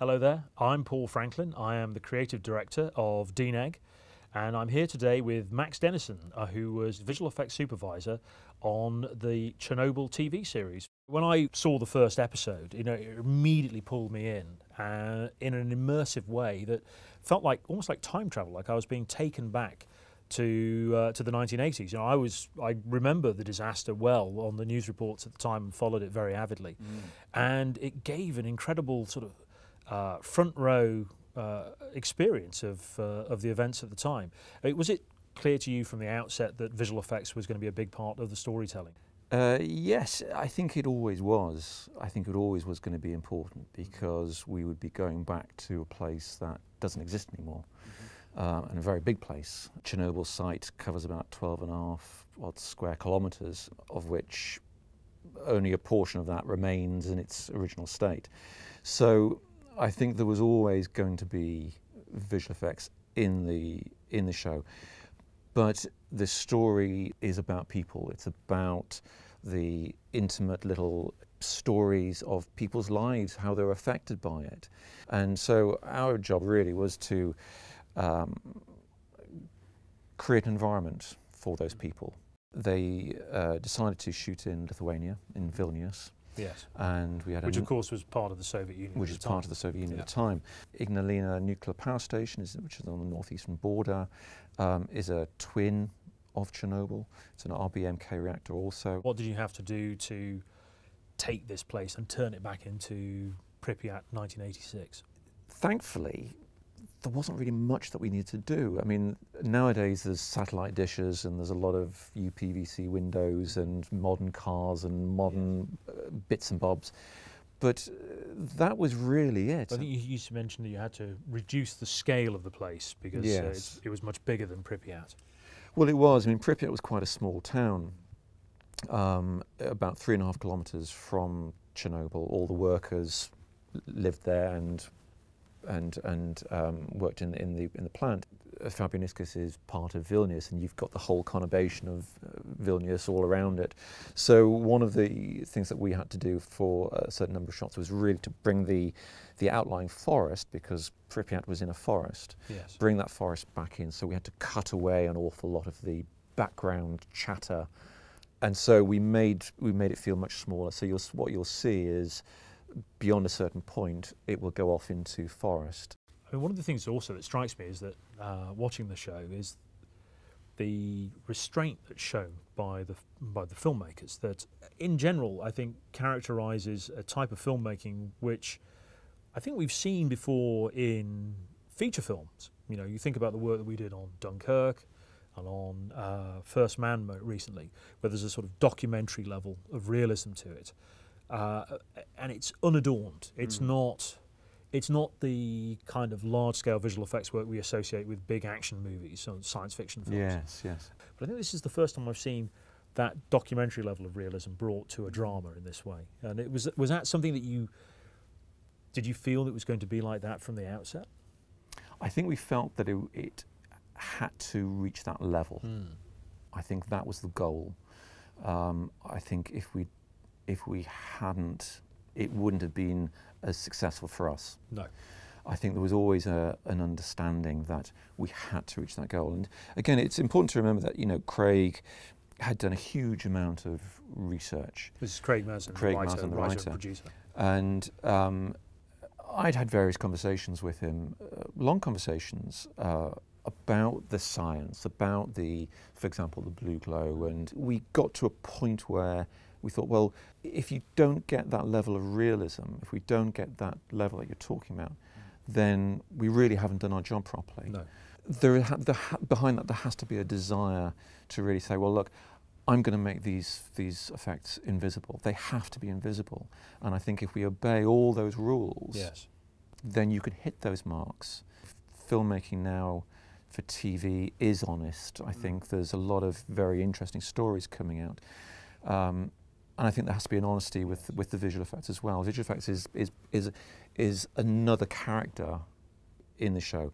Hello there, I'm Paul Franklin. I am the creative director of DNEG, and I'm here today with Max Dennison, uh, who was visual effects supervisor on the Chernobyl TV series. When I saw the first episode, you know, it immediately pulled me in uh, in an immersive way that felt like almost like time travel, like I was being taken back to uh, to the 1980s. You know, I was I remember the disaster well on the news reports at the time and followed it very avidly, mm. and it gave an incredible sort of uh, front row uh, experience of uh, of the events at the time. was it clear to you from the outset that visual effects was going to be a big part of the storytelling? Uh, yes, I think it always was. I think it always was going to be important because we would be going back to a place that doesn't exist anymore. Mm -hmm. uh, and a very big place. Chernobyl site covers about 12 and a half odd square kilometres, of which only a portion of that remains in its original state. So I think there was always going to be visual effects in the in the show, but the story is about people. It's about the intimate little stories of people's lives, how they're affected by it, and so our job really was to um, create an environment for those people. They uh, decided to shoot in Lithuania, in Vilnius, Yes. And we had which, of course, was part of the Soviet Union. Which is part of the Soviet Union yeah. at the time. Ignalina nuclear power station, is, which is on the northeastern border, um, is a twin of Chernobyl. It's an RBMK reactor also. What did you have to do to take this place and turn it back into Pripyat 1986? Thankfully, there wasn't really much that we needed to do. I mean, nowadays there's satellite dishes and there's a lot of UPVC windows and modern cars and modern uh, bits and bobs. But uh, that was really it. I think you used to mention that you had to reduce the scale of the place because uh, yes. uh, it was much bigger than Pripyat. Well, it was. I mean, Pripyat was quite a small town, um, about three and a half kilometres from Chernobyl. All the workers lived there and and and um, worked in in the in the plant. Fabijoniškės is part of Vilnius, and you've got the whole conurbation of uh, Vilnius all around it. So one of the things that we had to do for a certain number of shots was really to bring the the outlying forest, because Pripyat was in a forest, yes. bring that forest back in. So we had to cut away an awful lot of the background chatter, and so we made we made it feel much smaller. So you'll, what you'll see is beyond a certain point, it will go off into forest. I mean, one of the things also that strikes me is that uh, watching the show is the restraint that's shown by the by the filmmakers. That, in general, I think characterises a type of filmmaking which I think we've seen before in feature films. You know, you think about the work that we did on Dunkirk and on uh, First Man recently, where there's a sort of documentary level of realism to it uh, and it's unadorned. It's mm. not. It's not the kind of large-scale visual effects work we associate with big action movies or science fiction films. Yes, yes. But I think this is the first time I've seen that documentary level of realism brought to a drama in this way. And it was was that something that you did you feel it was going to be like that from the outset? I think we felt that it, it had to reach that level. Mm. I think that was the goal. Um, I think if we if we hadn't, it wouldn't have been as successful for us. No. I think there was always a, an understanding that we had to reach that goal. And again, it's important to remember that, you know, Craig had done a huge amount of research. This is Craig Mazin, Craig the writer, Mazin, the writer, writer. producer. And um, I'd had various conversations with him, uh, long conversations uh, about the science, about the, for example, the blue glow. And we got to a point where we thought, well, if you don't get that level of realism, if we don't get that level that you're talking about, then we really haven't done our job properly. No. There, there behind that, there has to be a desire to really say, well, look, I'm going to make these, these effects invisible. They have to be invisible. And I think if we obey all those rules, yes. then you can hit those marks. Filmmaking now for TV is honest. I mm. think there's a lot of very interesting stories coming out. Um, and I think there has to be an honesty with, with the visual effects as well. Visual effects is, is, is, is another character in the show.